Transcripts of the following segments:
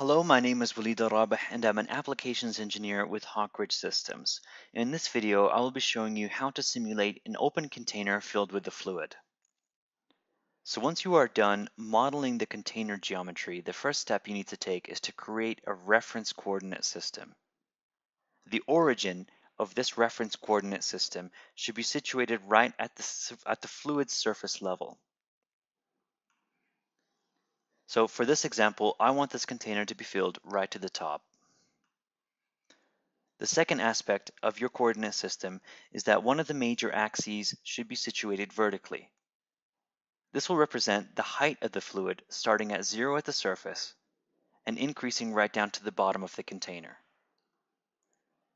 Hello, my name is Waleed Rabah and I'm an applications engineer with Hawk Ridge Systems. In this video, I will be showing you how to simulate an open container filled with a fluid. So once you are done modeling the container geometry, the first step you need to take is to create a reference coordinate system. The origin of this reference coordinate system should be situated right at the, at the fluid surface level. So for this example, I want this container to be filled right to the top. The second aspect of your coordinate system is that one of the major axes should be situated vertically. This will represent the height of the fluid starting at zero at the surface and increasing right down to the bottom of the container.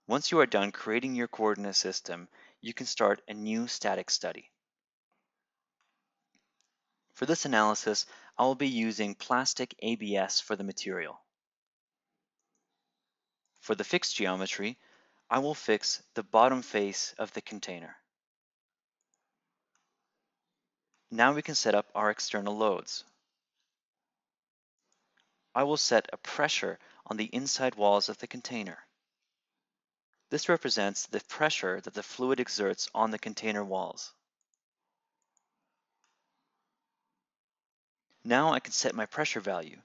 Once you are done creating your coordinate system, you can start a new static study. For this analysis, I will be using plastic ABS for the material. For the fixed geometry, I will fix the bottom face of the container. Now we can set up our external loads. I will set a pressure on the inside walls of the container. This represents the pressure that the fluid exerts on the container walls. Now I can set my pressure value.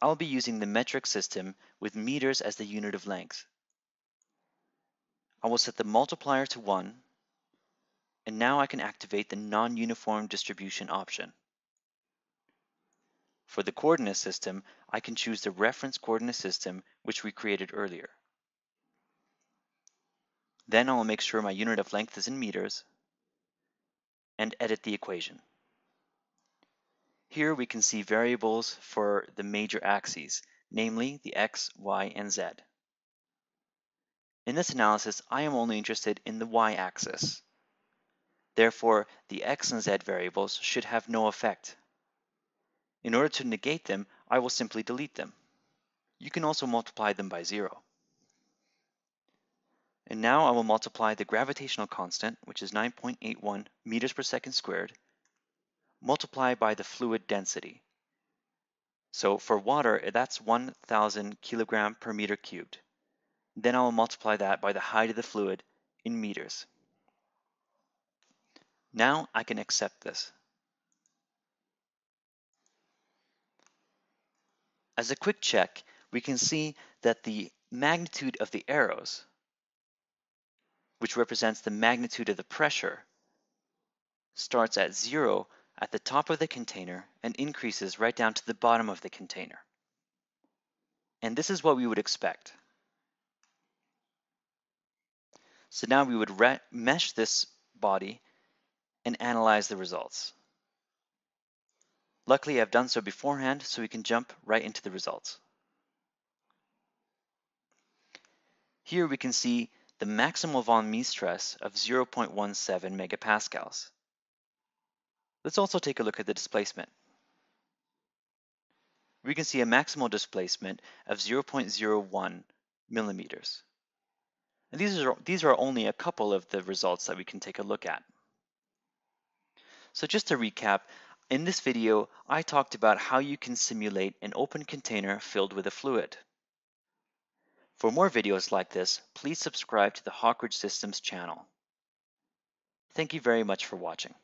I'll be using the metric system with meters as the unit of length. I will set the multiplier to 1, and now I can activate the non-uniform distribution option. For the coordinate system, I can choose the reference coordinate system which we created earlier. Then I will make sure my unit of length is in meters and edit the equation. Here we can see variables for the major axes, namely the x, y, and z. In this analysis, I am only interested in the y-axis. Therefore, the x and z variables should have no effect. In order to negate them, I will simply delete them. You can also multiply them by zero. And now I will multiply the gravitational constant, which is 9.81 meters per second squared, multiply by the fluid density. So for water, that's 1,000 kilogram per meter cubed. Then I will multiply that by the height of the fluid in meters. Now I can accept this. As a quick check, we can see that the magnitude of the arrows, which represents the magnitude of the pressure, starts at zero at the top of the container and increases right down to the bottom of the container. And this is what we would expect. So now we would mesh this body and analyze the results. Luckily, I've done so beforehand, so we can jump right into the results. Here we can see the maximal von Mises stress of 0.17 megapascals. Let's also take a look at the displacement. We can see a maximal displacement of 0.01 millimeters. And these are, these are only a couple of the results that we can take a look at. So just to recap, in this video, I talked about how you can simulate an open container filled with a fluid. For more videos like this, please subscribe to the Hawk Ridge Systems channel. Thank you very much for watching.